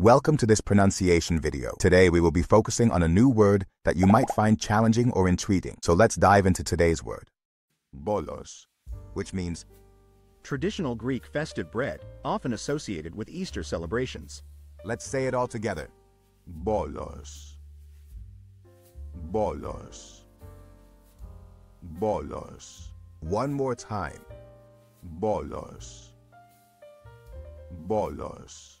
Welcome to this pronunciation video. Today we will be focusing on a new word that you might find challenging or intriguing. So let's dive into today's word. Bolos, which means Traditional Greek festive bread, often associated with Easter celebrations. Let's say it all together. Bolos. Bolos. Bolos. One more time. Bolos. Bolos.